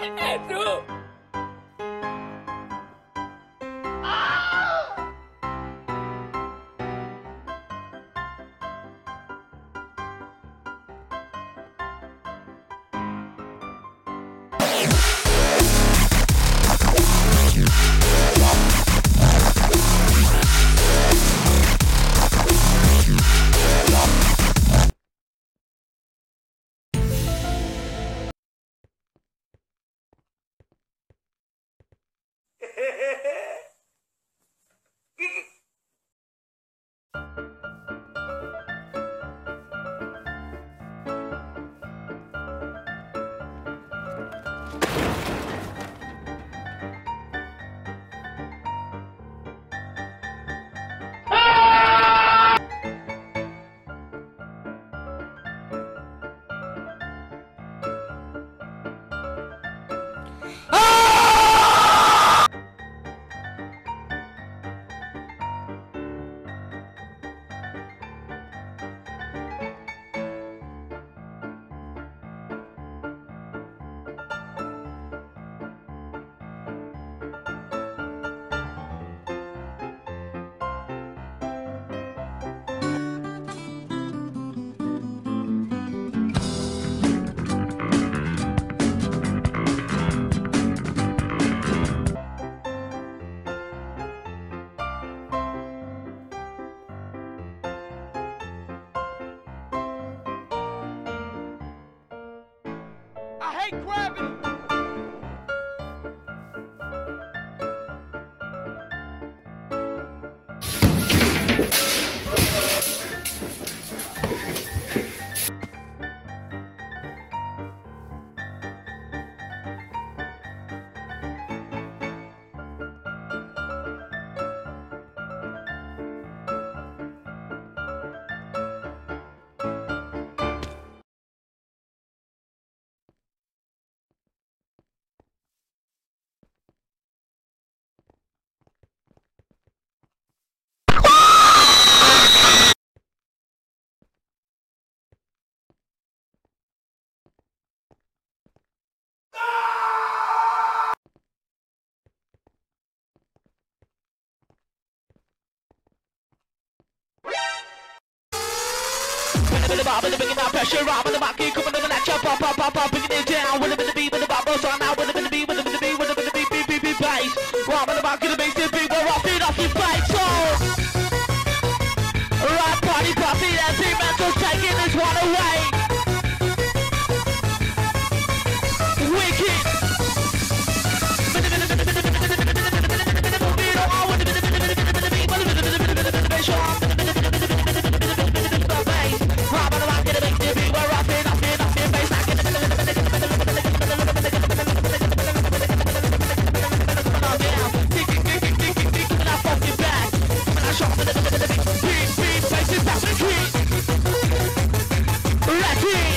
no! I hate grabbing the bar, but the big pressure up on the market, coming to the lecture, pop, pop, pop, pop. Yeah.